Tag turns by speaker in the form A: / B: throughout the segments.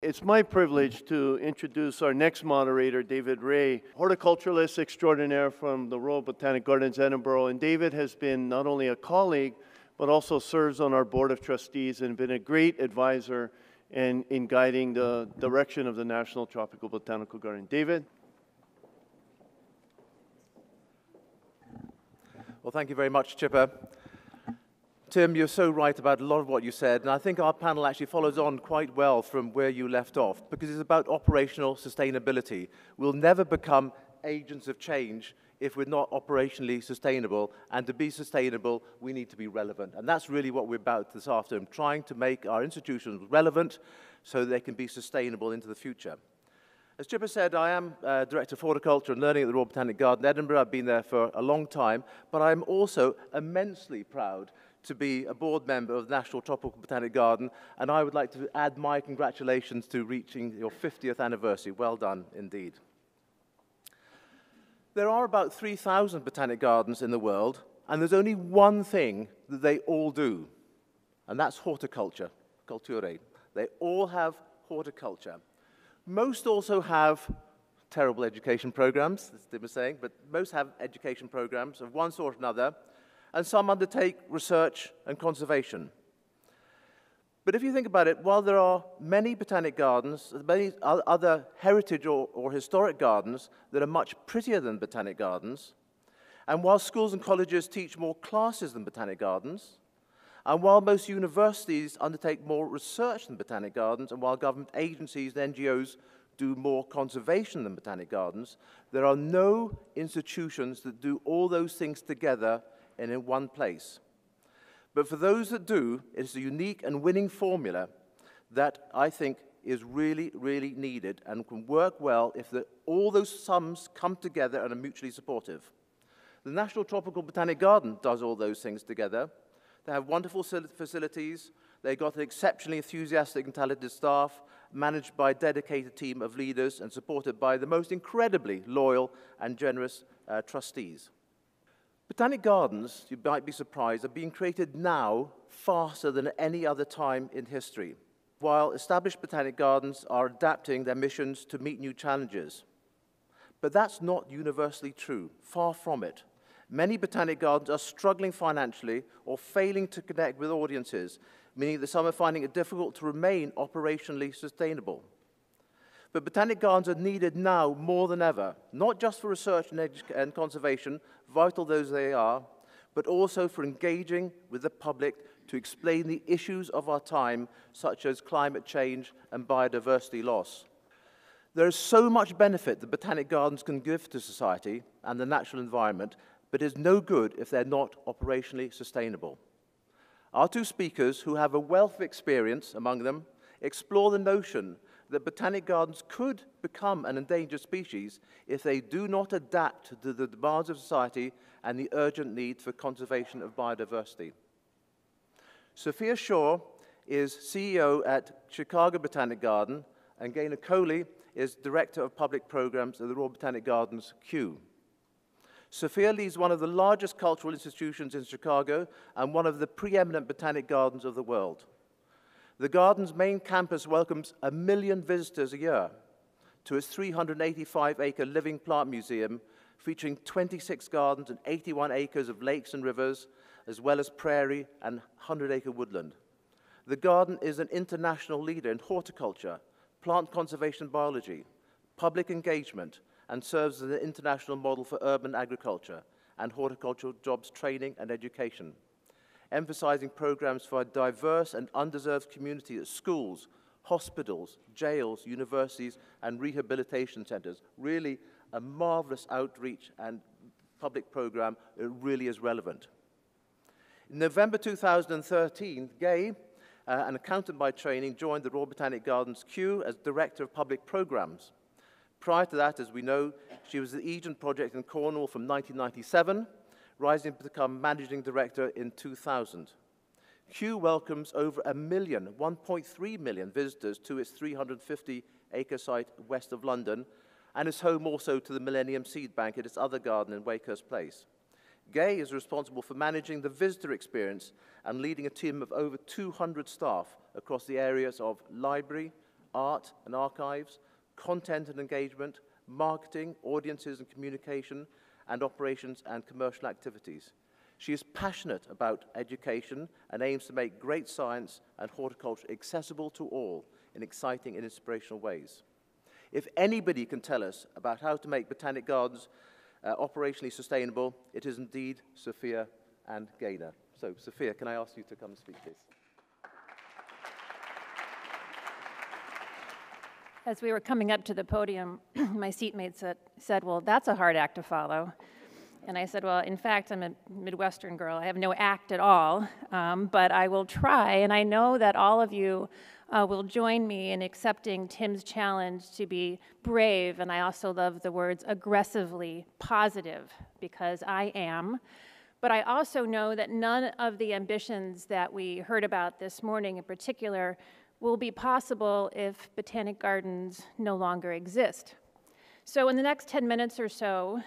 A: It's my privilege to introduce our next moderator, David Rae, horticulturalist extraordinaire from the Royal Botanic Gardens, Edinburgh. And David has been not only a colleague, but also serves on our board of trustees and been a great advisor in, in guiding the direction of the National Tropical Botanical Garden. David?
B: Well, thank you very much, Chipper. Tim, you're so right about a lot of what you said, and I think our panel actually follows on quite well from where you left off, because it's about operational sustainability. We'll never become agents of change if we're not operationally sustainable, and to be sustainable, we need to be relevant. And that's really what we're about this afternoon, trying to make our institutions relevant so they can be sustainable into the future. As Chipper said, I am uh, Director of Horticulture and Learning at the Royal Botanic Garden, Edinburgh. I've been there for a long time, but I'm also immensely proud to be a board member of the National Tropical Botanic Garden, and I would like to add my congratulations to reaching your 50th anniversary. Well done indeed. There are about 3,000 botanic gardens in the world, and there's only one thing that they all do, and that's horticulture, culture. They all have horticulture. Most also have terrible education programs, as Tim was saying, but most have education programs of one sort or another, and some undertake research and conservation. But if you think about it, while there are many botanic gardens, many other heritage or, or historic gardens that are much prettier than botanic gardens, and while schools and colleges teach more classes than botanic gardens, and while most universities undertake more research than botanic gardens, and while government agencies and NGOs do more conservation than botanic gardens, there are no institutions that do all those things together and in one place. But for those that do, it's a unique and winning formula that I think is really, really needed and can work well if the, all those sums come together and are mutually supportive. The National Tropical Botanic Garden does all those things together. They have wonderful facilities. They've got an exceptionally enthusiastic and talented staff, managed by a dedicated team of leaders and supported by the most incredibly loyal and generous uh, trustees. Botanic gardens, you might be surprised, are being created now faster than at any other time in history, while established botanic gardens are adapting their missions to meet new challenges. But that's not universally true, far from it. Many botanic gardens are struggling financially or failing to connect with audiences, meaning that some are finding it difficult to remain operationally sustainable. But botanic gardens are needed now more than ever, not just for research and, and conservation, vital those they are, but also for engaging with the public to explain the issues of our time, such as climate change and biodiversity loss. There is so much benefit that botanic gardens can give to society and the natural environment, but is no good if they're not operationally sustainable. Our two speakers, who have a wealth of experience among them, explore the notion that botanic gardens could become an endangered species if they do not adapt to the demands of society and the urgent need for conservation of biodiversity. Sophia Shaw is CEO at Chicago Botanic Garden, and Gaynor Coley is Director of Public Programs at the Royal Botanic Gardens, Kew. Sophia leads one of the largest cultural institutions in Chicago and one of the preeminent botanic gardens of the world. The garden's main campus welcomes a million visitors a year to its 385 acre living plant museum, featuring 26 gardens and 81 acres of lakes and rivers, as well as prairie and 100 acre woodland. The garden is an international leader in horticulture, plant conservation biology, public engagement, and serves as an international model for urban agriculture and horticultural jobs training and education emphasizing programs for a diverse and undeserved community at schools, hospitals, jails, universities, and rehabilitation centers. Really a marvelous outreach and public program. It really is relevant. In November 2013, Gay, uh, an accountant by training, joined the Royal Botanic Gardens Kew as Director of Public Programs. Prior to that, as we know, she was the Eden Project in Cornwall from 1997 rising to become managing director in 2000. Kew welcomes over a million, 1.3 million visitors to its 350 acre site west of London and is home also to the Millennium Seed Bank at its other garden in Wakehurst Place. Gay is responsible for managing the visitor experience and leading a team of over 200 staff across the areas of library, art and archives, content and engagement, marketing, audiences and communication, and operations and commercial activities. She is passionate about education and aims to make great science and horticulture accessible to all in exciting and inspirational ways. If anybody can tell us about how to make botanic gardens uh, operationally sustainable, it is indeed Sophia and Gaynor. So, Sophia, can I ask you to come and speak, please?
C: As we were coming up to the podium, my seatmate said, said, Well, that's a hard act to follow. And I said, Well, in fact, I'm a Midwestern girl. I have no act at all, um, but I will try. And I know that all of you uh, will join me in accepting Tim's challenge to be brave. And I also love the words aggressively positive, because I am. But I also know that none of the ambitions that we heard about this morning in particular will be possible if botanic gardens no longer exist. So, in the next 10 minutes or so,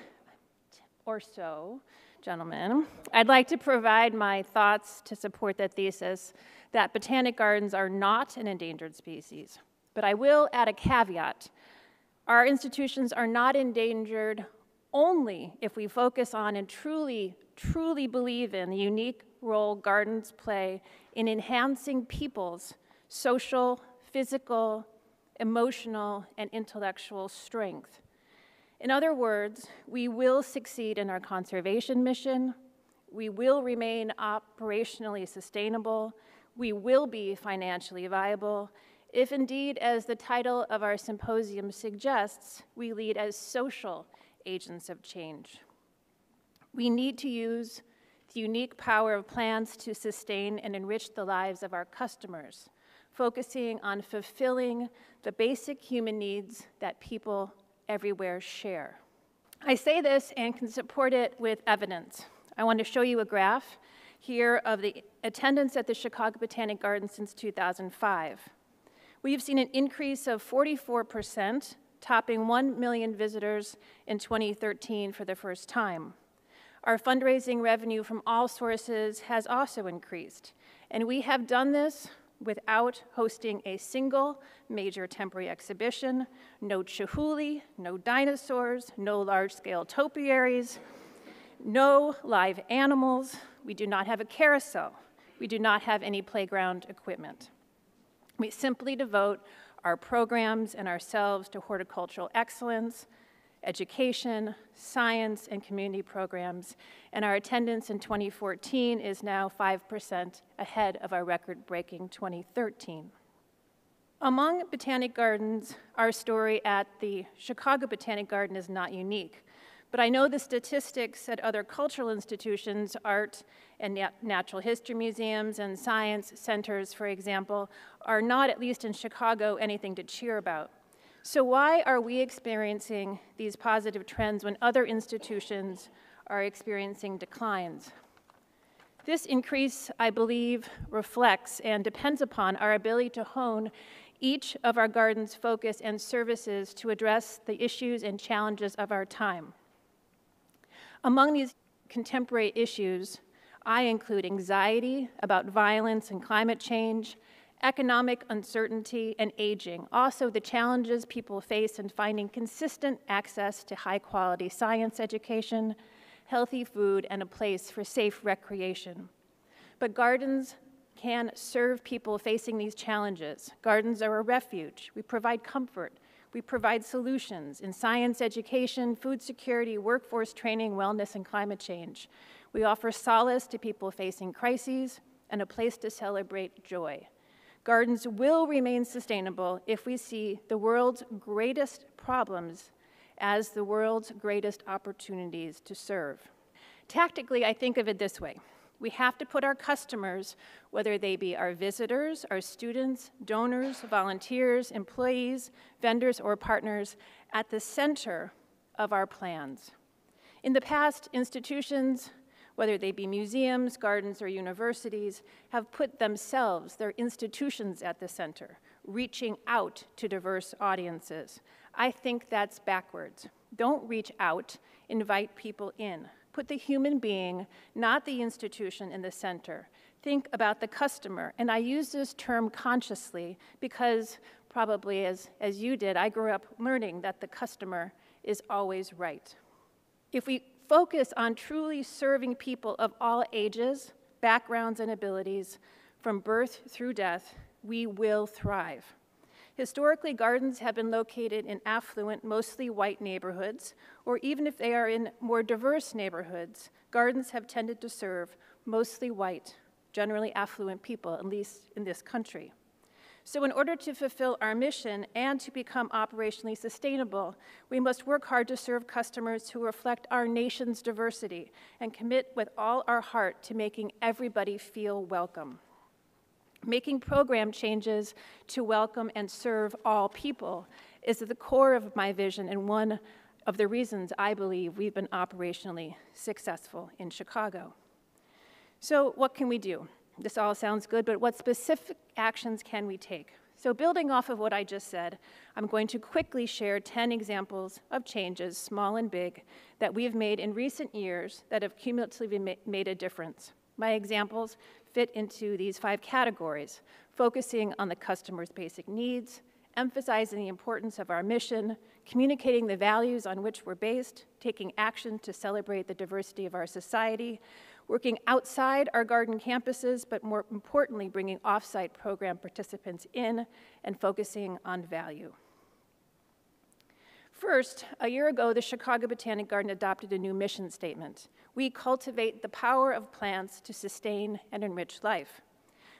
C: or so, gentlemen, I'd like to provide my thoughts to support that thesis that botanic gardens are not an endangered species. But I will add a caveat. Our institutions are not endangered only if we focus on and truly, truly believe in the unique role gardens play in enhancing people's social, physical, emotional, and intellectual strength. In other words, we will succeed in our conservation mission, we will remain operationally sustainable, we will be financially viable, if indeed, as the title of our symposium suggests, we lead as social agents of change. We need to use the unique power of plants to sustain and enrich the lives of our customers, focusing on fulfilling the basic human needs that people everywhere share. I say this and can support it with evidence. I want to show you a graph here of the attendance at the Chicago Botanic Garden since 2005. We've seen an increase of 44%, topping 1 million visitors in 2013 for the first time. Our fundraising revenue from all sources has also increased, and we have done this without hosting a single major temporary exhibition, no chihuly, no dinosaurs, no large-scale topiaries, no live animals. We do not have a carousel. We do not have any playground equipment. We simply devote our programs and ourselves to horticultural excellence, education, science, and community programs, and our attendance in 2014 is now 5% ahead of our record breaking 2013. Among botanic gardens, our story at the Chicago Botanic Garden is not unique. But I know the statistics at other cultural institutions, art and nat natural history museums and science centers, for example, are not, at least in Chicago, anything to cheer about. So, why are we experiencing these positive trends when other institutions are experiencing declines? This increase, I believe, reflects and depends upon our ability to hone each of our garden's focus and services to address the issues and challenges of our time. Among these contemporary issues, I include anxiety about violence and climate change, economic uncertainty, and aging. Also, the challenges people face in finding consistent access to high quality science education, healthy food, and a place for safe recreation. But gardens can serve people facing these challenges. Gardens are a refuge. We provide comfort. We provide solutions in science education, food security, workforce training, wellness, and climate change. We offer solace to people facing crises and a place to celebrate joy. Gardens will remain sustainable if we see the world's greatest problems as the world's greatest opportunities to serve. Tactically, I think of it this way. We have to put our customers, whether they be our visitors, our students, donors, volunteers, employees, vendors, or partners, at the center of our plans. In the past, institutions whether they be museums, gardens, or universities, have put themselves, their institutions at the center, reaching out to diverse audiences. I think that's backwards. Don't reach out, invite people in. Put the human being, not the institution, in the center. Think about the customer. And I use this term consciously because probably as, as you did, I grew up learning that the customer is always right. If we focus on truly serving people of all ages, backgrounds, and abilities, from birth through death, we will thrive. Historically, gardens have been located in affluent, mostly white neighborhoods, or even if they are in more diverse neighborhoods, gardens have tended to serve mostly white, generally affluent people, at least in this country. So, in order to fulfill our mission and to become operationally sustainable, we must work hard to serve customers who reflect our nation's diversity and commit with all our heart to making everybody feel welcome. Making program changes to welcome and serve all people is at the core of my vision and one of the reasons I believe we've been operationally successful in Chicago. So, what can we do? This all sounds good, but what specific actions can we take? So, building off of what I just said, I'm going to quickly share 10 examples of changes, small and big, that we have made in recent years that have cumulatively made a difference. My examples fit into these five categories, focusing on the customer's basic needs, emphasizing the importance of our mission, communicating the values on which we're based, taking action to celebrate the diversity of our society, working outside our garden campuses, but more importantly, bringing offsite program participants in and focusing on value. First, a year ago, the Chicago Botanic Garden adopted a new mission statement. We cultivate the power of plants to sustain and enrich life.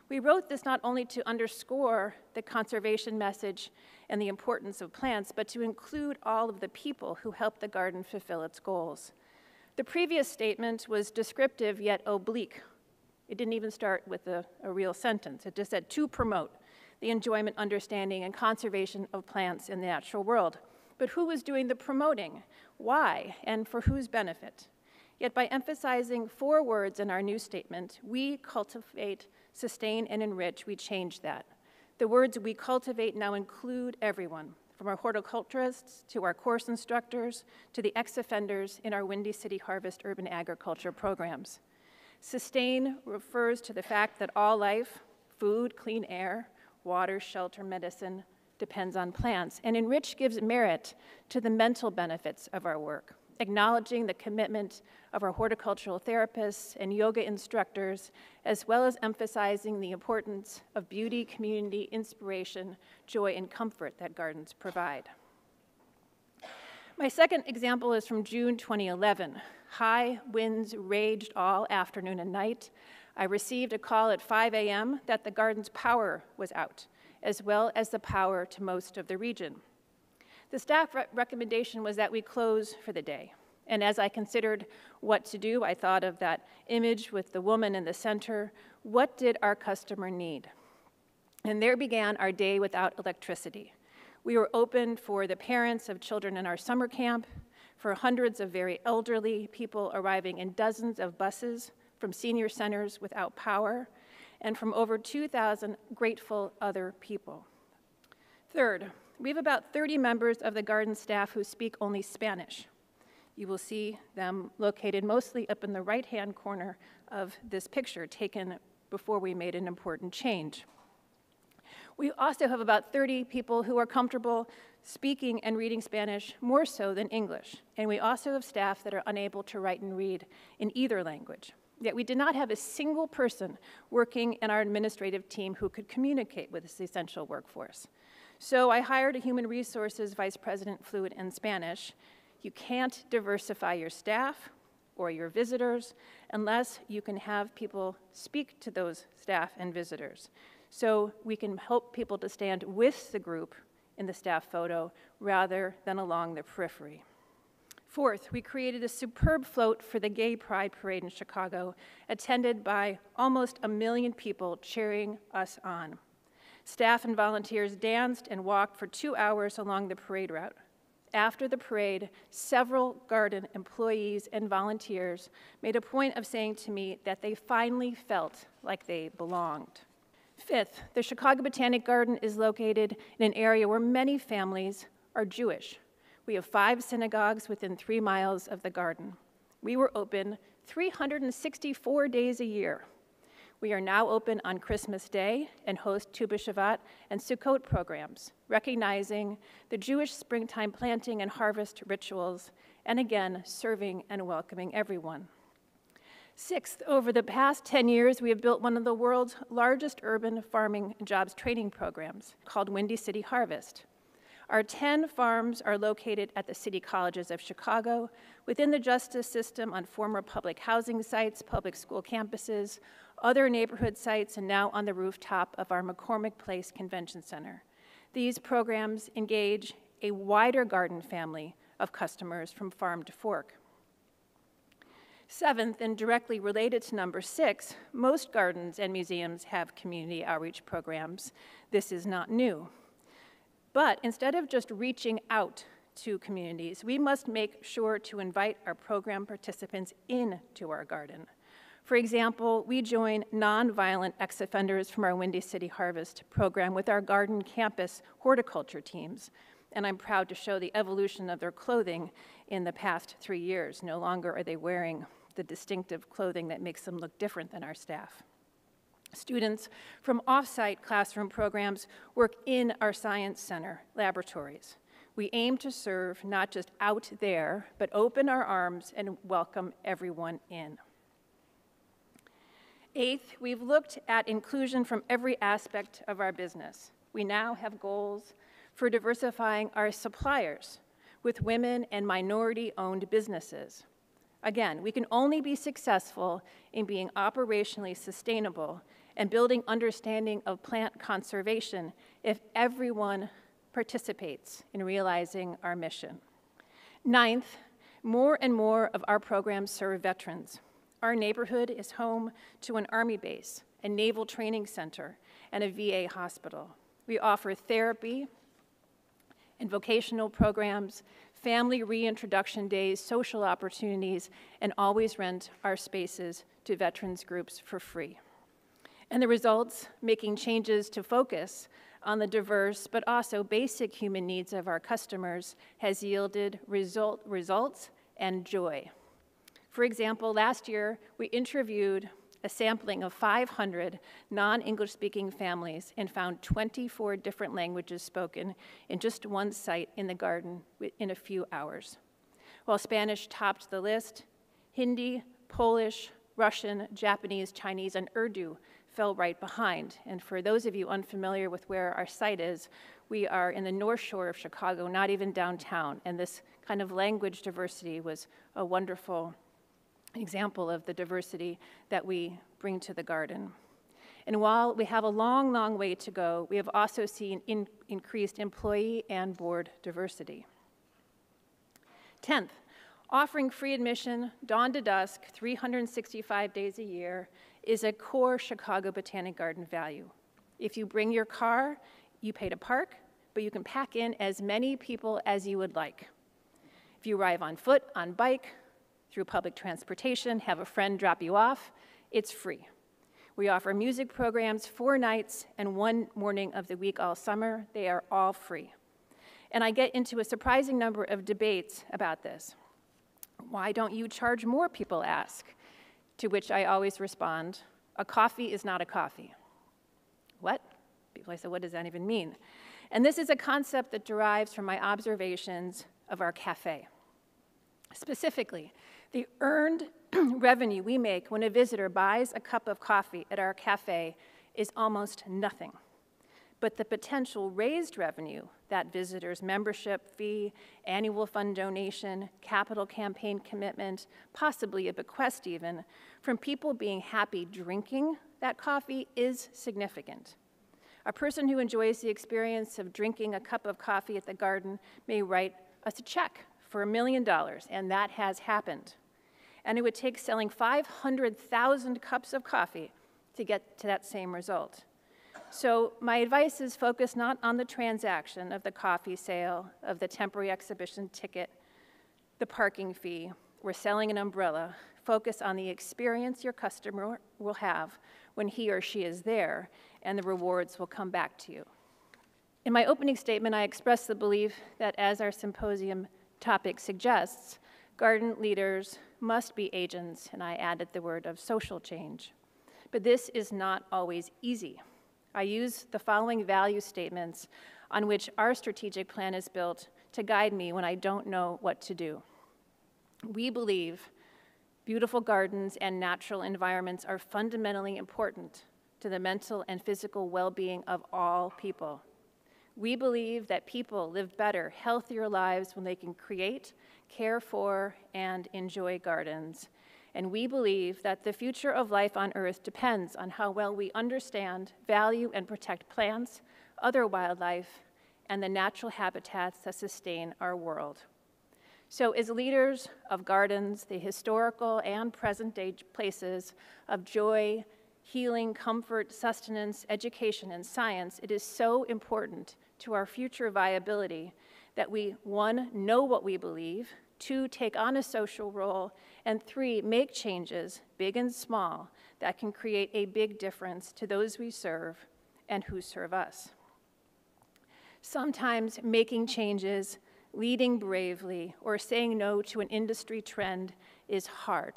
C: We wrote this not only to underscore the conservation message and the importance of plants, but to include all of the people who help the garden fulfill its goals. The previous statement was descriptive yet oblique. It didn't even start with a, a real sentence. It just said to promote the enjoyment, understanding, and conservation of plants in the natural world but who was doing the promoting? Why? And for whose benefit? Yet by emphasizing four words in our new statement, we cultivate, sustain, and enrich, we change that. The words we cultivate now include everyone, from our horticulturists to our course instructors to the ex offenders in our Windy City Harvest urban agriculture programs. Sustain refers to the fact that all life, food, clean air, water, shelter, medicine, depends on plants, and Enrich gives merit to the mental benefits of our work, acknowledging the commitment of our horticultural therapists and yoga instructors, as well as emphasizing the importance of beauty, community, inspiration, joy, and comfort that gardens provide. My second example is from June 2011. High winds raged all afternoon and night. I received a call at 5 a.m. that the garden's power was out as well as the power to most of the region. The staff re recommendation was that we close for the day. And as I considered what to do, I thought of that image with the woman in the center. What did our customer need? And there began our day without electricity. We were open for the parents of children in our summer camp, for hundreds of very elderly people arriving in dozens of buses from senior centers without power, and from over 2,000 grateful other people. Third, we have about 30 members of the garden staff who speak only Spanish. You will see them located mostly up in the right hand corner of this picture, taken before we made an important change. We also have about 30 people who are comfortable speaking and reading Spanish more so than English. And we also have staff that are unable to write and read in either language. Yet we did not have a single person working in our administrative team who could communicate with this essential workforce. So I hired a human resources vice president fluent in Spanish. You can't diversify your staff or your visitors unless you can have people speak to those staff and visitors. So we can help people to stand with the group in the staff photo rather than along the periphery. Fourth, we created a superb float for the Gay Pride Parade in Chicago, attended by almost a million people cheering us on. Staff and volunteers danced and walked for two hours along the parade route. After the parade, several garden employees and volunteers made a point of saying to me that they finally felt like they belonged. Fifth, the Chicago Botanic Garden is located in an area where many families are Jewish. We have five synagogues within three miles of the garden. We were open 364 days a year. We are now open on Christmas Day and host Tu B'Shevat and Sukkot programs, recognizing the Jewish springtime planting and harvest rituals, and again, serving and welcoming everyone. Sixth, over the past 10 years, we have built one of the world's largest urban farming jobs training programs called Windy City Harvest. Our 10 farms are located at the city colleges of Chicago, within the justice system on former public housing sites, public school campuses, other neighborhood sites, and now on the rooftop of our McCormick Place Convention Center. These programs engage a wider garden family of customers from farm to fork. Seventh, and directly related to number six, most gardens and museums have community outreach programs. This is not new. But instead of just reaching out to communities, we must make sure to invite our program participants into our garden. For example, we join nonviolent ex offenders from our Windy City Harvest program with our garden campus horticulture teams. And I'm proud to show the evolution of their clothing in the past three years. No longer are they wearing the distinctive clothing that makes them look different than our staff. Students from off-site classroom programs work in our Science Center laboratories. We aim to serve not just out there, but open our arms and welcome everyone in. Eighth, we've looked at inclusion from every aspect of our business. We now have goals for diversifying our suppliers with women and minority owned businesses. Again, we can only be successful in being operationally sustainable and building understanding of plant conservation if everyone participates in realizing our mission. Ninth, more and more of our programs serve veterans. Our neighborhood is home to an Army base, a Naval Training Center, and a VA hospital. We offer therapy and vocational programs, family reintroduction days, social opportunities, and always rent our spaces to veterans groups for free. And the results, making changes to focus on the diverse but also basic human needs of our customers, has yielded result, results and joy. For example, last year we interviewed a sampling of 500 non English speaking families and found 24 different languages spoken in just one site in the garden in a few hours. While Spanish topped the list, Hindi, Polish, Russian, Japanese, Chinese, and Urdu fell right behind. And for those of you unfamiliar with where our site is, we are in the North Shore of Chicago, not even downtown. And this kind of language diversity was a wonderful example of the diversity that we bring to the garden. And while we have a long, long way to go, we have also seen in increased employee and board diversity. Tenth, offering free admission, dawn to dusk, 365 days a year, is a core Chicago Botanic Garden value. If you bring your car, you pay to park, but you can pack in as many people as you would like. If you arrive on foot, on bike, through public transportation, have a friend drop you off, it's free. We offer music programs four nights and one morning of the week all summer. They are all free. And I get into a surprising number of debates about this. Why don't you charge more, people ask. To which I always respond, a coffee is not a coffee. What? People say, what does that even mean? And this is a concept that derives from my observations of our cafe. Specifically, the earned revenue we make when a visitor buys a cup of coffee at our cafe is almost nothing. But the potential raised revenue, that visitor's membership fee, annual fund donation, capital campaign commitment, possibly a bequest even, from people being happy drinking that coffee is significant. A person who enjoys the experience of drinking a cup of coffee at the garden may write us a check for a million dollars, and that has happened and it would take selling 500,000 cups of coffee to get to that same result. So, my advice is focus not on the transaction of the coffee sale, of the temporary exhibition ticket, the parking fee, or selling an umbrella. Focus on the experience your customer will have when he or she is there, and the rewards will come back to you. In my opening statement, I expressed the belief that, as our symposium topic suggests, garden leaders must be agents, and I added the word of social change. But this is not always easy. I use the following value statements on which our strategic plan is built to guide me when I don't know what to do. We believe beautiful gardens and natural environments are fundamentally important to the mental and physical well being of all people. We believe that people live better, healthier lives when they can create, care for, and enjoy gardens. And we believe that the future of life on Earth depends on how well we understand, value, and protect plants, other wildlife, and the natural habitats that sustain our world. So, as leaders of gardens, the historical and present day places of joy, healing, comfort, sustenance, education, and science, it is so important to our future viability that we, one, know what we believe, two, take on a social role, and three, make changes, big and small, that can create a big difference to those we serve and who serve us. Sometimes making changes, leading bravely, or saying no to an industry trend is hard,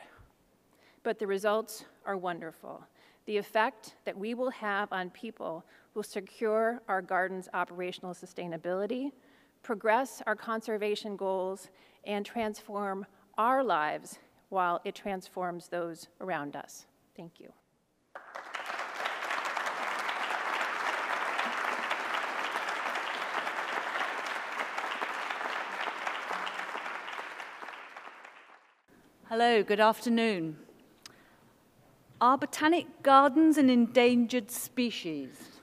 C: but the results are wonderful. The effect that we will have on people will secure our garden's operational sustainability, progress our conservation goals, and transform our lives while it transforms those around us. Thank you.
D: Hello, good afternoon. Are botanic gardens an endangered species?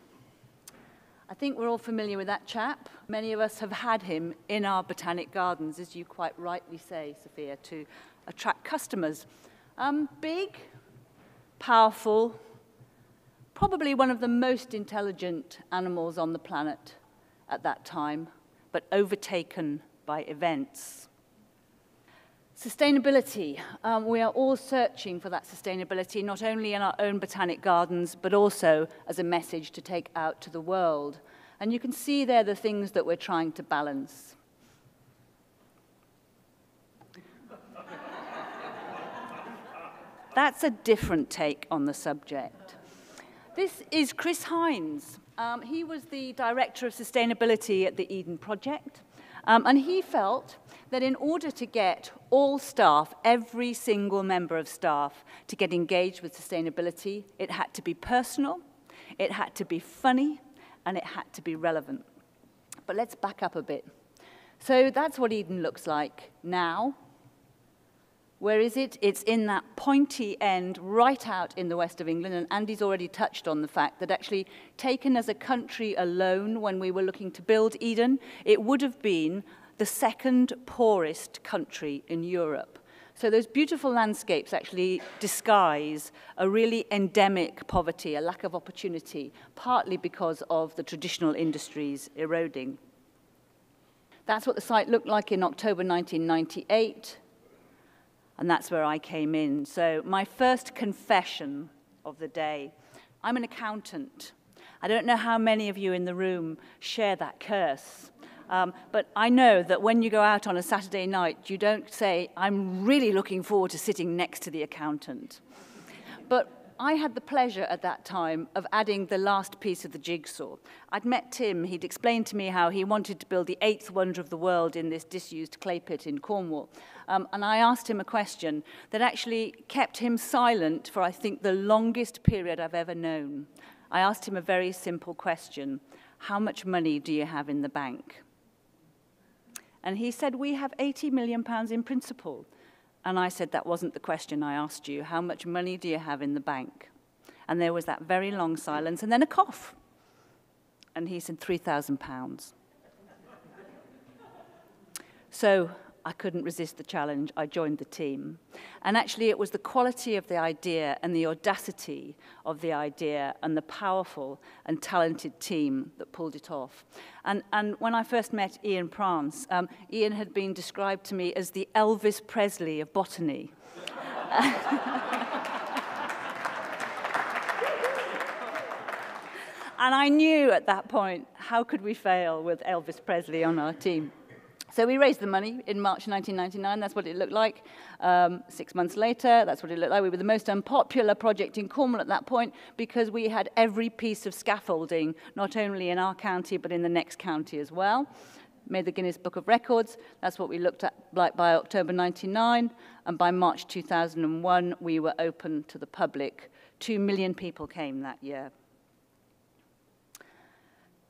D: I think we're all familiar with that chap. Many of us have had him in our botanic gardens, as you quite rightly say, Sophia, to attract customers. Um, big, powerful, probably one of the most intelligent animals on the planet at that time, but overtaken by events. Sustainability. Um, we are all searching for that sustainability, not only in our own botanic gardens, but also as a message to take out to the world. And you can see there the things that we're trying to balance. That's a different take on the subject. This is Chris Hines. Um, he was the Director of Sustainability at the Eden Project. Um, and he felt that in order to get all staff, every single member of staff, to get engaged with sustainability, it had to be personal, it had to be funny, and it had to be relevant. But let's back up a bit. So that's what Eden looks like now. Where is it? It's in that pointy end right out in the west of England. And Andy's already touched on the fact that actually, taken as a country alone, when we were looking to build Eden, it would have been the second poorest country in Europe. So those beautiful landscapes actually disguise a really endemic poverty, a lack of opportunity, partly because of the traditional industries eroding. That's what the site looked like in October 1998 and that's where I came in. So my first confession of the day, I'm an accountant. I don't know how many of you in the room share that curse. Um, but I know that when you go out on a Saturday night, you don't say, I'm really looking forward to sitting next to the accountant. But I had the pleasure at that time of adding the last piece of the jigsaw. I'd met Tim, he'd explained to me how he wanted to build the eighth wonder of the world in this disused clay pit in Cornwall. Um, and I asked him a question that actually kept him silent for, I think, the longest period I've ever known. I asked him a very simple question How much money do you have in the bank? And he said, We have 80 million pounds in principal. And I said, That wasn't the question I asked you. How much money do you have in the bank? And there was that very long silence and then a cough. And he said, £3,000. so I couldn't resist the challenge. I joined the team. And actually, it was the quality of the idea and the audacity of the idea and the powerful and talented team that pulled it off. And, and when I first met Ian Prance, um, Ian had been described to me as the Elvis Presley of botany. and I knew at that point, how could we fail with Elvis Presley on our team? So we raised the money in March 1999. That's what it looked like. Um, six months later, that's what it looked like. We were the most unpopular project in Cornwall at that point because we had every piece of scaffolding, not only in our county, but in the next county as well. Made the Guinness Book of Records. That's what we looked at like by October 99. And by March 2001, we were open to the public. Two million people came that year.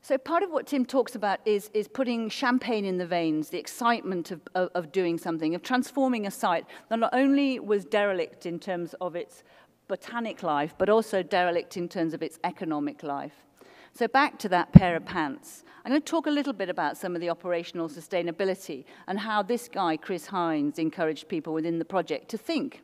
D: So part of what Tim talks about is, is putting champagne in the veins, the excitement of, of, of doing something, of transforming a site that not only was derelict in terms of its botanic life, but also derelict in terms of its economic life. So back to that pair of pants. I'm going to talk a little bit about some of the operational sustainability and how this guy, Chris Hines, encouraged people within the project to think.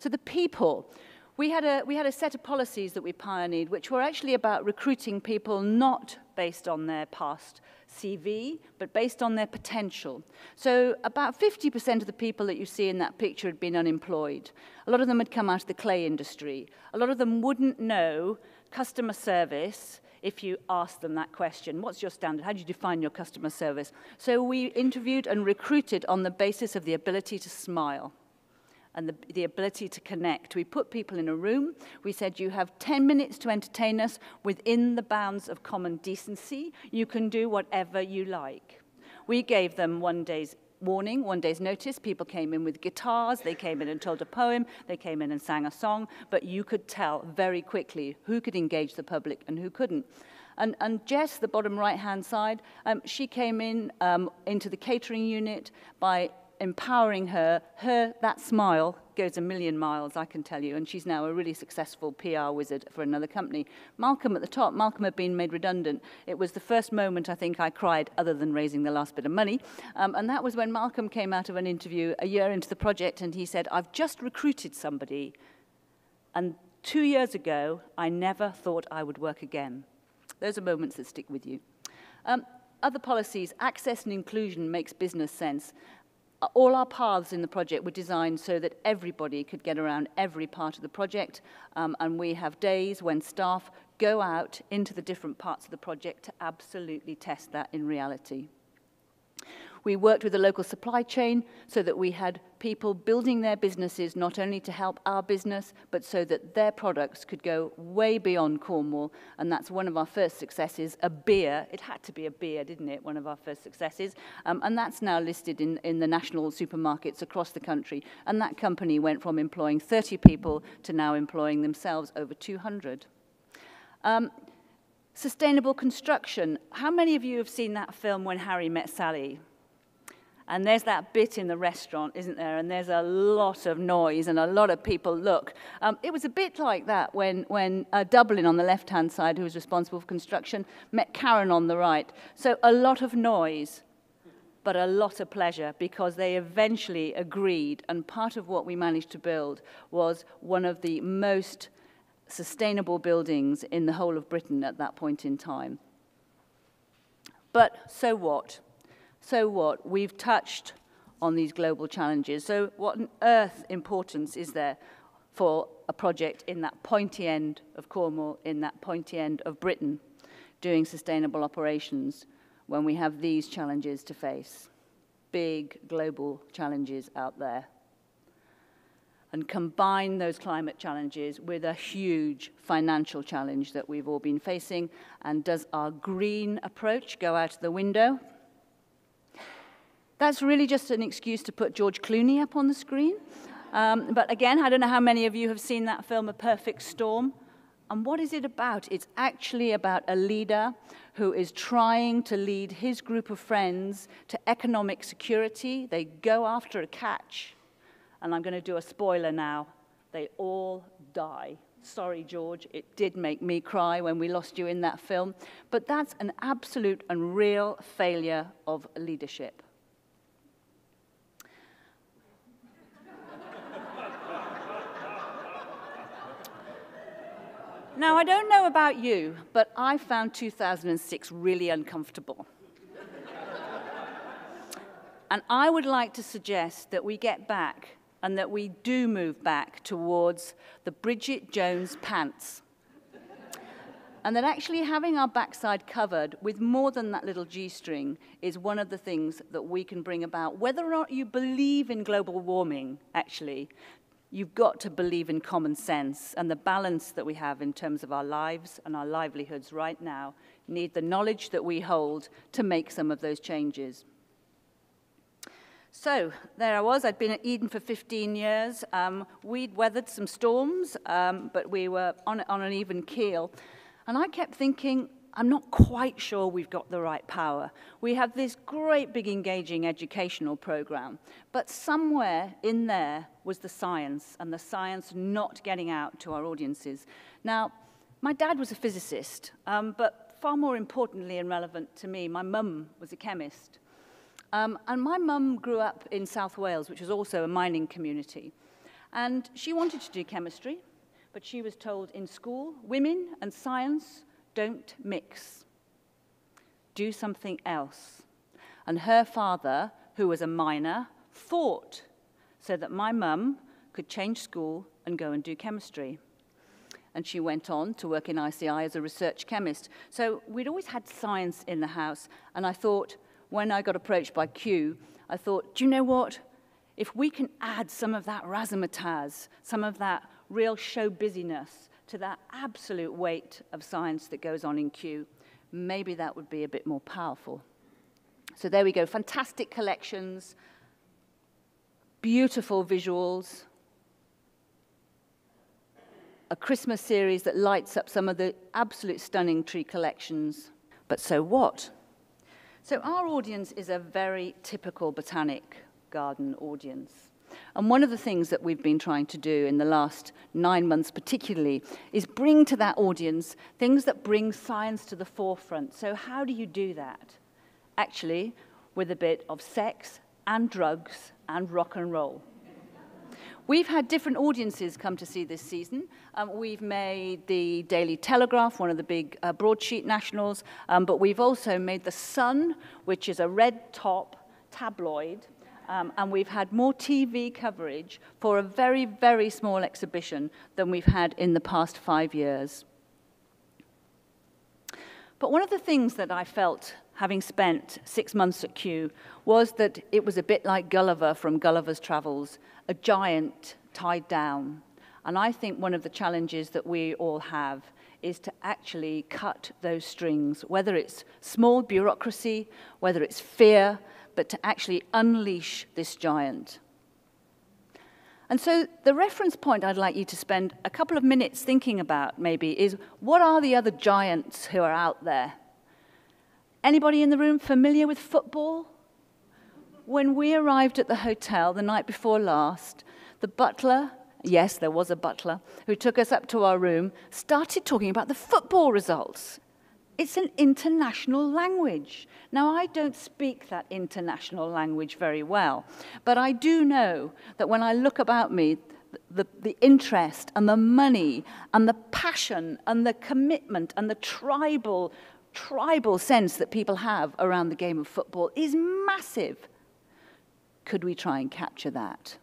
D: So the people, we had, a, we had a set of policies that we pioneered, which were actually about recruiting people not based on their past CV, but based on their potential. So about 50% of the people that you see in that picture had been unemployed. A lot of them had come out of the clay industry. A lot of them wouldn't know customer service if you asked them that question. What's your standard? How do you define your customer service? So we interviewed and recruited on the basis of the ability to smile and the, the ability to connect. We put people in a room. We said, you have 10 minutes to entertain us within the bounds of common decency. You can do whatever you like. We gave them one day's warning, one day's notice. People came in with guitars, they came in and told a poem, they came in and sang a song, but you could tell very quickly who could engage the public and who couldn't. And, and Jess, the bottom right-hand side, um, she came in um, into the catering unit by empowering her, her, that smile goes a million miles, I can tell you, and she's now a really successful PR wizard for another company. Malcolm at the top, Malcolm had been made redundant. It was the first moment I think I cried, other than raising the last bit of money, um, and that was when Malcolm came out of an interview a year into the project and he said, I've just recruited somebody, and two years ago, I never thought I would work again. Those are moments that stick with you. Um, other policies, access and inclusion makes business sense all our paths in the project were designed so that everybody could get around every part of the project, um, and we have days when staff go out into the different parts of the project to absolutely test that in reality. We worked with the local supply chain so that we had people building their businesses not only to help our business, but so that their products could go way beyond Cornwall. And that's one of our first successes, a beer. It had to be a beer, didn't it? One of our first successes. Um, and that's now listed in, in the national supermarkets across the country. And that company went from employing 30 people to now employing themselves over 200. Um, sustainable construction. How many of you have seen that film When Harry Met Sally? And there's that bit in the restaurant, isn't there? And there's a lot of noise and a lot of people look. Um, it was a bit like that when, when uh, Dublin on the left hand side, who was responsible for construction, met Karen on the right. So a lot of noise, but a lot of pleasure because they eventually agreed. And part of what we managed to build was one of the most sustainable buildings in the whole of Britain at that point in time. But so what? So what? We've touched on these global challenges. So what on earth importance is there for a project in that pointy end of Cornwall, in that pointy end of Britain, doing sustainable operations when we have these challenges to face? Big global challenges out there. And combine those climate challenges with a huge financial challenge that we've all been facing. And does our green approach go out of the window? That's really just an excuse to put George Clooney up on the screen. Um, but again, I don't know how many of you have seen that film, A Perfect Storm. And what is it about? It's actually about a leader who is trying to lead his group of friends to economic security. They go after a catch. And I'm going to do a spoiler now. They all die. Sorry, George, it did make me cry when we lost you in that film. But that's an absolute and real failure of leadership. Now, I don't know about you, but I found 2006 really uncomfortable. and I would like to suggest that we get back and that we do move back towards the Bridget Jones pants. and that actually having our backside covered with more than that little G string is one of the things that we can bring about. Whether or not you believe in global warming, actually, you've got to believe in common sense and the balance that we have in terms of our lives and our livelihoods right now need the knowledge that we hold to make some of those changes. So there I was. I'd been at Eden for 15 years. Um, we'd weathered some storms, um, but we were on, on an even keel. And I kept thinking, I'm not quite sure we've got the right power. We have this great big engaging educational program, but somewhere in there was the science, and the science not getting out to our audiences. Now, my dad was a physicist, um, but far more importantly and relevant to me, my mum was a chemist. Um, and my mum grew up in South Wales, which was also a mining community. And she wanted to do chemistry, but she was told in school, women and science don't mix. Do something else. And her father, who was a miner, fought so that my mum could change school and go and do chemistry. And she went on to work in ICI as a research chemist. So we'd always had science in the house, and I thought, when I got approached by Kew, I thought, do you know what? If we can add some of that razzmatazz, some of that real show busyness to that absolute weight of science that goes on in Kew, maybe that would be a bit more powerful. So there we go, fantastic collections, beautiful visuals, a Christmas series that lights up some of the absolute stunning tree collections. But so what? So our audience is a very typical botanic garden audience. And one of the things that we've been trying to do in the last nine months, particularly, is bring to that audience things that bring science to the forefront. So, how do you do that? Actually, with a bit of sex and drugs and rock and roll. We've had different audiences come to see this season. Um, we've made the Daily Telegraph, one of the big uh, broadsheet nationals, um, but we've also made The Sun, which is a red top tabloid, um, and we've had more TV coverage for a very, very small exhibition than we've had in the past five years. But one of the things that I felt, having spent six months at Kew, was that it was a bit like Gulliver from Gulliver's Travels, a giant tied down. And I think one of the challenges that we all have is to actually cut those strings, whether it's small bureaucracy, whether it's fear, but to actually unleash this giant. And so the reference point I'd like you to spend a couple of minutes thinking about maybe is what are the other giants who are out there? Anybody in the room familiar with football? When we arrived at the hotel the night before last, the butler, yes, there was a butler, who took us up to our room, started talking about the football results. It's an international language. Now, I don't speak that international language very well, but I do know that when I look about me, the, the interest and the money and the passion and the commitment and the tribal, tribal sense that people have around the game of football is massive. Could we try and capture that?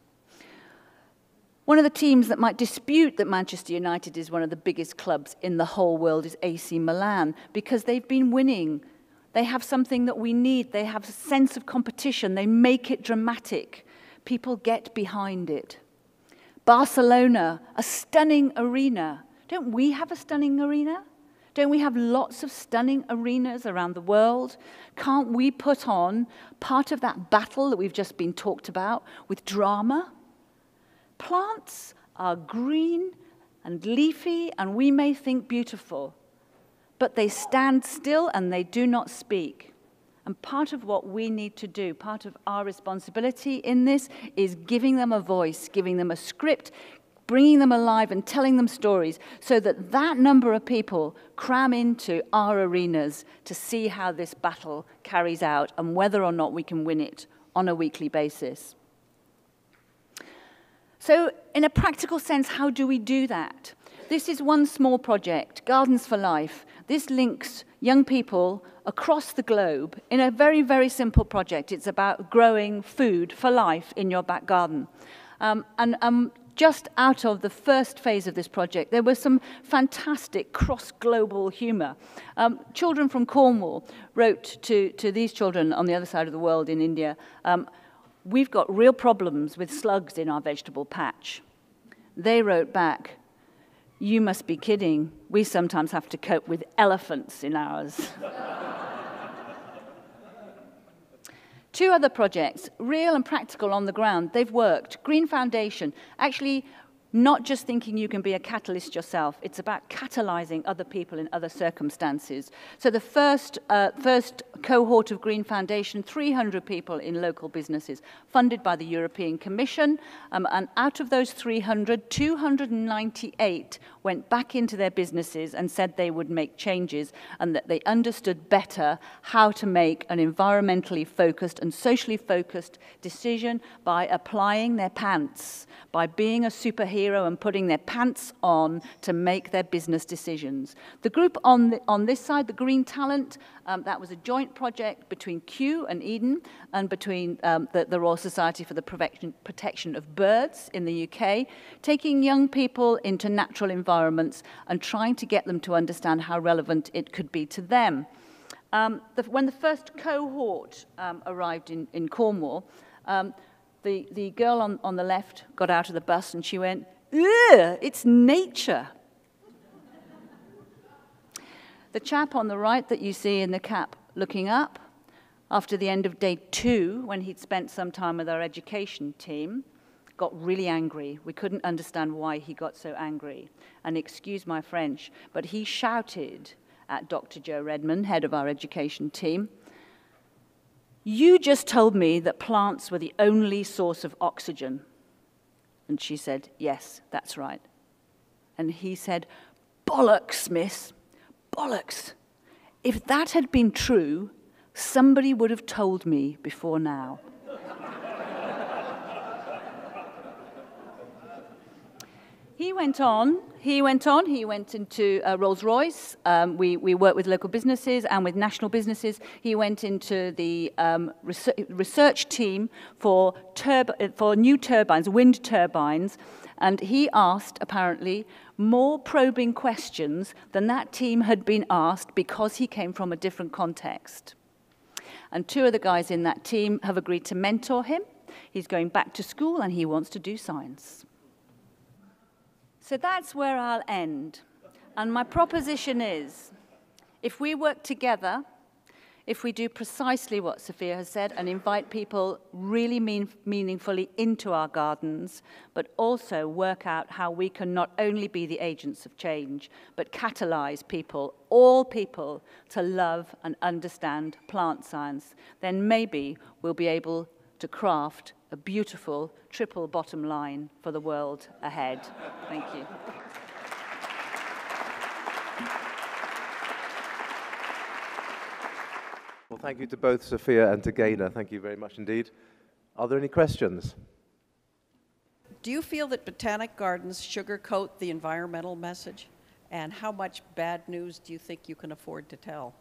D: One of the teams that might dispute that Manchester United is one of the biggest clubs in the whole world is AC Milan because they've been winning. They have something that we need. They have a sense of competition. They make it dramatic. People get behind it. Barcelona, a stunning arena. Don't we have a stunning arena? Don't we have lots of stunning arenas around the world? Can't we put on part of that battle that we've just been talked about with drama? Plants are green and leafy, and we may think beautiful, but they stand still and they do not speak. And part of what we need to do, part of our responsibility in this, is giving them a voice, giving them a script, bringing them alive and telling them stories so that that number of people cram into our arenas to see how this battle carries out and whether or not we can win it on a weekly basis. So, in a practical sense, how do we do that? This is one small project, Gardens for Life. This links young people across the globe in a very, very simple project. It's about growing food for life in your back garden. Um, and um, just out of the first phase of this project, there was some fantastic cross global humour. Um, children from Cornwall wrote to, to these children on the other side of the world in India um, We've got real problems with slugs in our vegetable patch. They wrote back, You must be kidding. We sometimes have to cope with elephants in ours. Two other projects, real and practical on the ground, they've worked. Green Foundation actually not just thinking you can be a catalyst yourself, it's about catalyzing other people in other circumstances. So the first, uh, first cohort of Green Foundation, 300 people in local businesses, funded by the European Commission, um, and out of those 300, 298 went back into their businesses and said they would make changes and that they understood better how to make an environmentally focused and socially focused decision by applying their pants, by being a superhero and putting their pants on to make their business decisions. The group on, the, on this side, the Green Talent, um, that was a joint project between Kew and Eden and between um, the, the Royal Society for the Protection, Protection of Birds in the UK, taking young people into natural environments and trying to get them to understand how relevant it could be to them. Um, the, when the first cohort um, arrived in, in Cornwall, um, the, the girl on, on the left got out of the bus and she went, Ugh, it's nature. the chap on the right that you see in the cap looking up, after the end of day two, when he'd spent some time with our education team, got really angry. We couldn't understand why he got so angry. And excuse my French, but he shouted at Dr. Jo Readman, head of our education team, you just told me that plants were the only source of oxygen. And she said, Yes, that's right. And he said, Bollocks, miss, bollocks. If that had been true, somebody would have told me before now. He went on, he went on, he went into uh, Rolls Royce. Um, we, we worked with local businesses and with national businesses. He went into the um, research team for, for new turbines, wind turbines, and he asked, apparently, more probing questions than that team had been asked because he came from a different context. And two of the guys in that team have agreed to mentor him. He's going back to school and he wants to do science. So that's where I'll end. And my proposition is if we work together, if we do precisely what Sophia has said and invite people really mean, meaningfully into our gardens, but also work out how we can not only be the agents of change, but catalyze people, all people, to love and understand plant science, then maybe we'll be able to craft a beautiful triple bottom line for the world ahead. Thank you.
B: Well, thank you to both Sophia and to Gaynor. Thank you very much indeed. Are there any questions?
E: Do you feel that botanic gardens sugarcoat the environmental message? And how much bad news do you think you can afford to tell?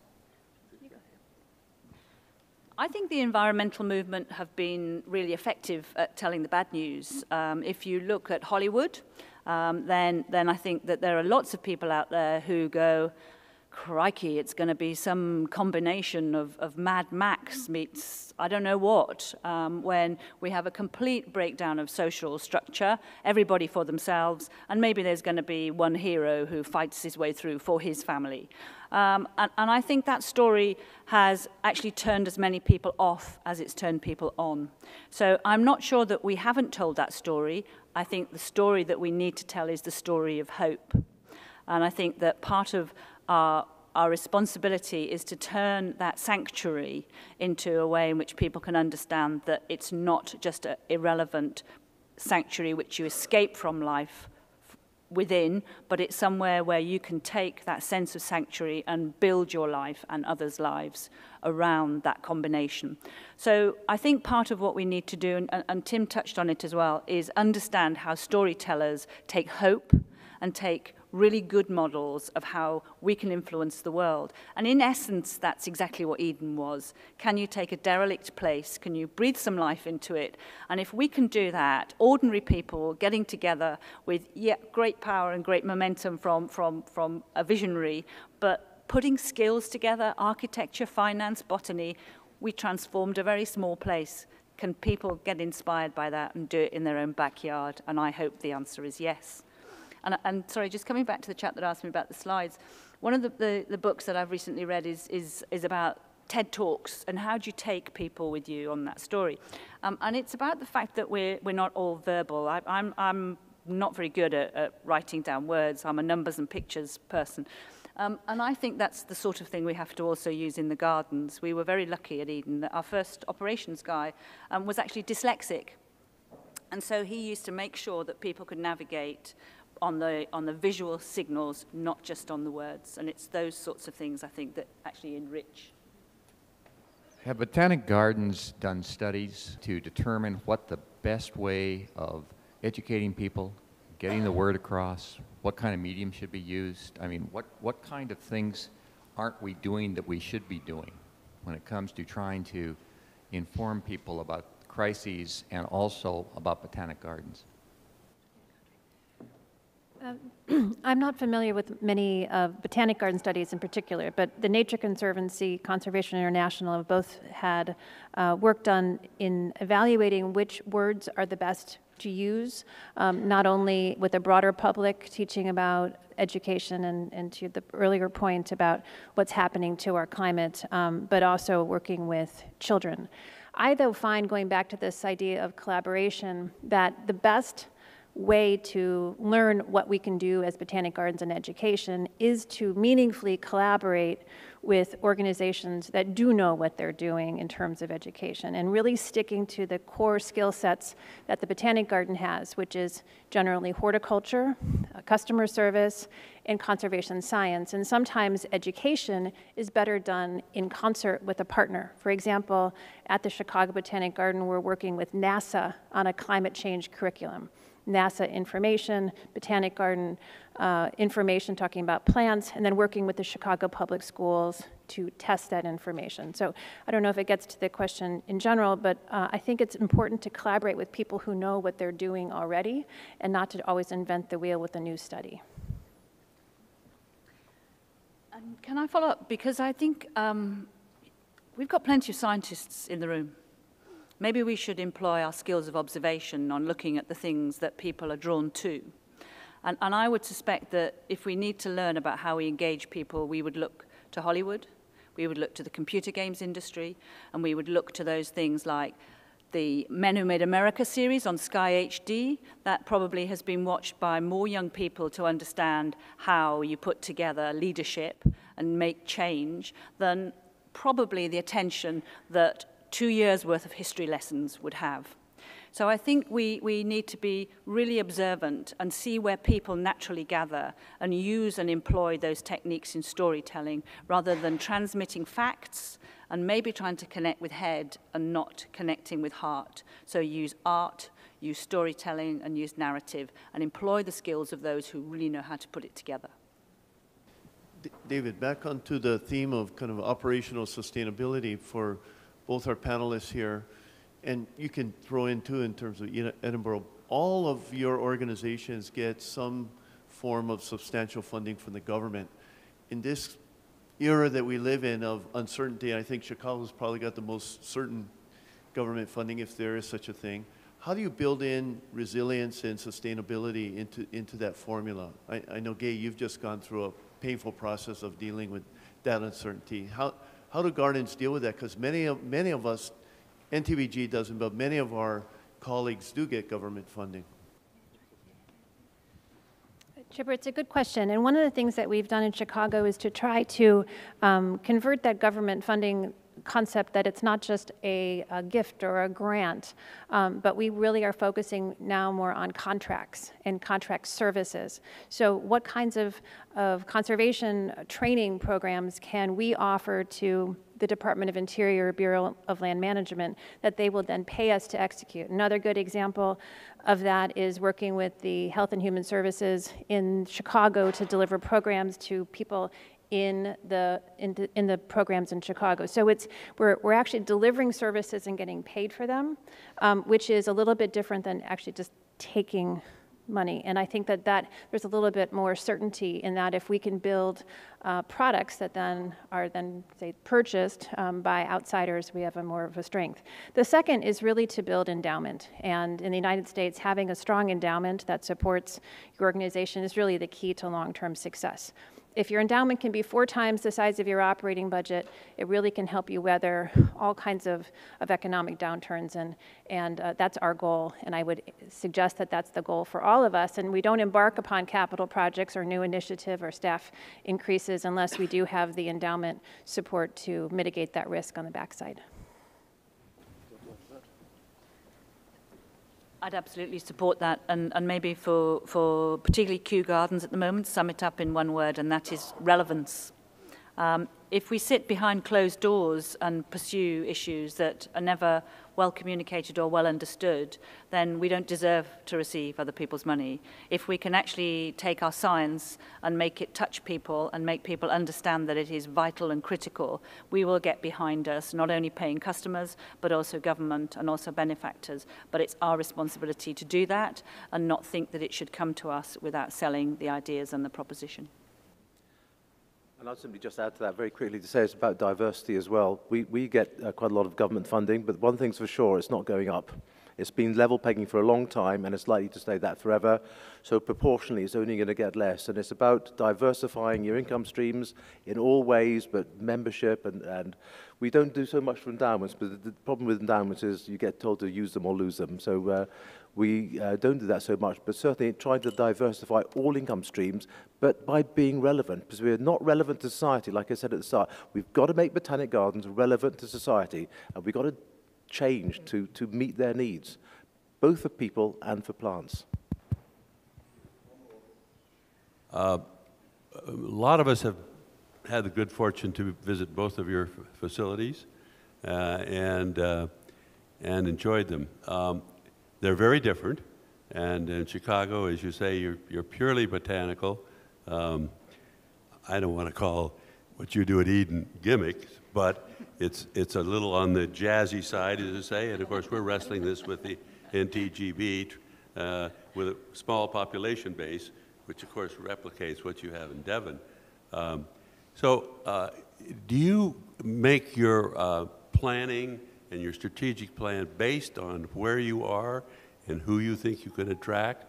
D: I think the environmental movement have been really effective at telling the bad news. Um, if you look at Hollywood, um, then, then I think that there are lots of people out there who go, crikey, it's going to be some combination of, of Mad Max meets I don't know what, um, when we have a complete breakdown of social structure, everybody for themselves, and maybe there's going to be one hero who fights his way through for his family. Um, and, and I think that story has actually turned as many people off as it's turned people on. So I'm not sure that we haven't told that story. I think the story that we need to tell is the story of hope. And I think that part of our our responsibility is to turn that sanctuary into a way in which people can understand that it's not just an irrelevant sanctuary which you escape from life within, but it's somewhere where you can take that sense of sanctuary and build your life and others' lives around that combination. So I think part of what we need to do, and, and Tim touched on it as well, is understand how storytellers take hope and take really good models of how we can influence the world. And in essence, that's exactly what Eden was. Can you take a derelict place? Can you breathe some life into it? And if we can do that, ordinary people getting together with yeah, great power and great momentum from, from, from a visionary, but putting skills together, architecture, finance, botany, we transformed a very small place. Can people get inspired by that and do it in their own backyard? And I hope the answer is yes. And, and sorry, just coming back to the chat that asked me about the slides, one of the, the, the books that I've recently read is, is, is about TED Talks and how do you take people with you on that story. Um, and it's about the fact that we're, we're not all verbal. I, I'm, I'm not very good at, at writing down words. I'm a numbers and pictures person. Um, and I think that's the sort of thing we have to also use in the gardens. We were very lucky at Eden that our first operations guy um, was actually dyslexic. And so he used to make sure that people could navigate on the, on the visual signals, not just on the words. And it's those sorts of things, I think, that actually enrich.
F: Have Botanic Gardens done studies to determine what the best way of educating people, getting the word across, what kind of medium should be used? I mean, what, what kind of things aren't we doing that we should be doing when it comes to trying to inform people about crises and also about botanic gardens?
C: Um, I'm not familiar with many of botanic garden studies in particular, but the Nature Conservancy, Conservation International have both had uh, work done in evaluating which words are the best to use, um, not only with a broader public teaching about education and, and to the earlier point about what's happening to our climate, um, but also working with children. I, though, find going back to this idea of collaboration that the best way to learn what we can do as Botanic Gardens and education is to meaningfully collaborate with organizations that do know what they're doing in terms of education and really sticking to the core skill sets that the Botanic Garden has, which is generally horticulture, uh, customer service, and conservation science. And sometimes education is better done in concert with a partner. For example, at the Chicago Botanic Garden, we're working with NASA on a climate change curriculum. NASA information, Botanic Garden uh, information talking about plants, and then working with the Chicago Public Schools to test that information. So I don't know if it gets to the question in general, but uh, I think it's important to collaborate with people who know what they're doing already and not to always invent the wheel with a new study.
D: Um, can I follow up? Because I think um, we've got plenty of scientists in the room. Maybe we should employ our skills of observation on looking at the things that people are drawn to. And, and I would suspect that if we need to learn about how we engage people, we would look to Hollywood, we would look to the computer games industry, and we would look to those things like the Men Who Made America series on Sky HD. That probably has been watched by more young people to understand how you put together leadership and make change than probably the attention that two years' worth of history lessons would have. So I think we, we need to be really observant and see where people naturally gather and use and employ those techniques in storytelling rather than transmitting facts and maybe trying to connect with head and not connecting with heart. So use art, use storytelling and use narrative and employ the skills of those who really know how to put it together.
A: David, back onto the theme of kind of operational sustainability for both our panelists here, and you can throw in too in terms of Edinburgh, all of your organizations get some form of substantial funding from the government. In this era that we live in of uncertainty, I think Chicago's probably got the most certain government funding, if there is such a thing. How do you build in resilience and sustainability into, into that formula? I, I know, Gay, you've just gone through a painful process of dealing with that uncertainty. How, how do gardens deal with that? Because many of, many of us, NTBG doesn't, but many of our colleagues do get government funding.
C: Chipper, it's a good question. And one of the things that we've done in Chicago is to try to um, convert that government funding concept that it's not just a, a gift or a grant, um, but we really are focusing now more on contracts and contract services. So what kinds of, of conservation training programs can we offer to the Department of Interior Bureau of Land Management that they will then pay us to execute. Another good example of that is working with the Health and Human Services in Chicago to deliver programs to people in the, in the, in the programs in Chicago. So it's, we're, we're actually delivering services and getting paid for them, um, which is a little bit different than actually just taking money. And I think that, that there's a little bit more certainty in that if we can build uh, products that then are then, say, purchased um, by outsiders, we have a more of a strength. The second is really to build endowment. And in the United States, having a strong endowment that supports your organization is really the key to long-term success if your endowment can be four times the size of your operating budget, it really can help you weather all kinds of, of economic downturns, and, and uh, that's our goal. And I would suggest that that's the goal for all of us. And we don't embark upon capital projects or new initiative or staff increases unless we do have the endowment support to mitigate that risk on the backside.
D: I'd absolutely support that, and, and maybe for, for particularly Kew Gardens at the moment, sum it up in one word, and that is relevance. Um, if we sit behind closed doors and pursue issues that are never well communicated or well understood, then we don't deserve to receive other people's money. If we can actually take our science and make it touch people and make people understand that it is vital and critical, we will get behind us, not only paying customers, but also government and also benefactors. But it's our responsibility to do that and not think that it should come to us without selling the ideas and the proposition.
B: And I'll simply just add to that very quickly to say it's about diversity as well. We, we get uh, quite a lot of government funding, but one thing's for sure, it's not going up. It's been level pegging for a long time and it's likely to stay that forever. So proportionally, it's only going to get less. And it's about diversifying your income streams in all ways, but membership and, and we don't do so much for endowments, but the, the problem with endowments is you get told to use them or lose them. So uh, we uh, don't do that so much, but certainly trying to diversify all income streams, but by being relevant, because we're not relevant to society, like I said at the start. We've got to make botanic gardens relevant to society, and we've got to change to, to meet their needs, both for people and for plants.
G: Uh, a lot of us have had the good fortune to visit both of your facilities uh, and, uh, and enjoyed them. Um, they're very different. And in Chicago, as you say, you're, you're purely botanical. Um, I don't want to call what you do at Eden gimmicks, but it's, it's a little on the jazzy side, as you say. And of course, we're wrestling this with the NTGB uh, with a small population base, which of course replicates what you have in Devon. Um, so, uh, do you make your uh, planning and your strategic plan based on where you are and who you think you can attract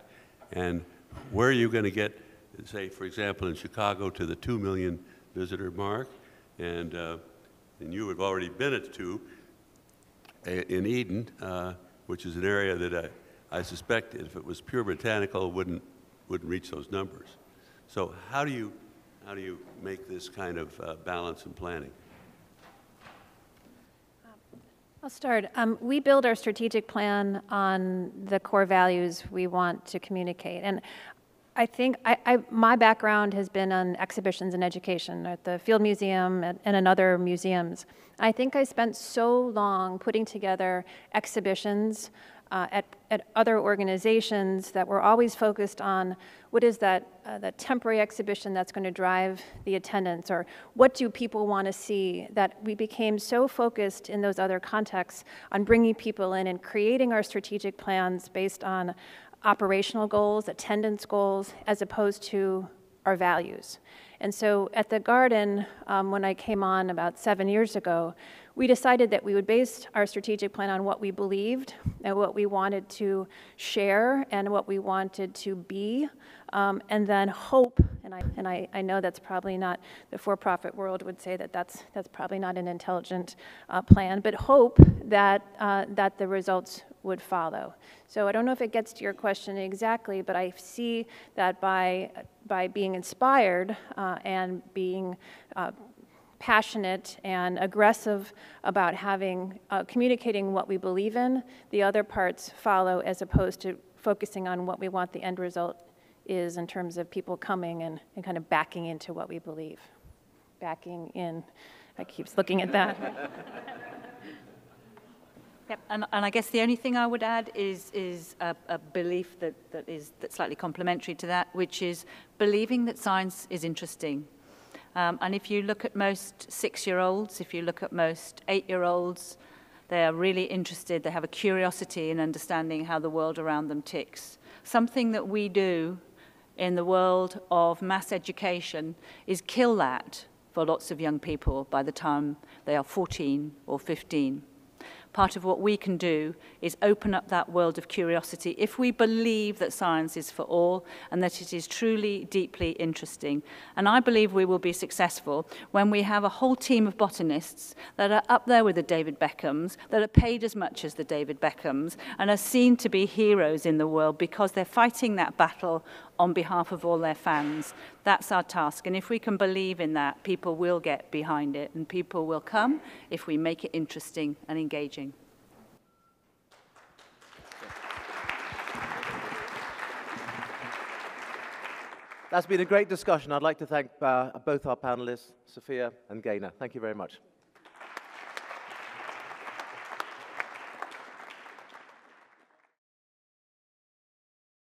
G: and where you're going to get, say, for example, in Chicago to the 2 million visitor mark, and, uh, and you have already been at 2 in Eden, uh, which is an area that I, I suspect if it was pure botanical wouldn't, wouldn't reach those numbers. So how do you, how do you make this kind of uh, balance in planning?
C: I'll start. Um, we build our strategic plan on the core values we want to communicate. And I think I, I, my background has been on exhibitions and education at the Field Museum and, and in other museums. I think I spent so long putting together exhibitions uh, at, at other organizations that were always focused on what is that, uh, that temporary exhibition that's going to drive the attendance, or what do people want to see, that we became so focused in those other contexts on bringing people in and creating our strategic plans based on operational goals, attendance goals, as opposed to our values. And so at the garden, um, when I came on about seven years ago, we decided that we would base our strategic plan on what we believed and what we wanted to share and what we wanted to be, um, and then hope. And I and I, I know that's probably not the for-profit world would say that that's that's probably not an intelligent uh, plan, but hope that uh, that the results would follow. So I don't know if it gets to your question exactly, but I see that by by being inspired uh, and being uh, passionate and aggressive about having uh, communicating what we believe in the other parts follow as opposed to focusing on what we want the end result is in terms of people coming and, and kind of backing into what we believe backing in I keeps looking at that.
D: Yep, and, and I guess the only thing I would add is, is a, a belief that, that is that's slightly complementary to that, which is believing that science is interesting. Um, and if you look at most six-year-olds, if you look at most eight-year-olds, they are really interested, they have a curiosity in understanding how the world around them ticks. Something that we do in the world of mass education is kill that for lots of young people by the time they are 14 or 15 part of what we can do is open up that world of curiosity. If we believe that science is for all and that it is truly deeply interesting, and I believe we will be successful when we have a whole team of botanists that are up there with the David Beckhams, that are paid as much as the David Beckhams, and are seen to be heroes in the world because they're fighting that battle on behalf of all their fans. That's our task. And if we can believe in that, people will get behind it and people will come if we make it interesting and engaging.
B: That's been a great discussion. I'd like to thank uh, both our panelists, Sophia and Gaynor. Thank you very much.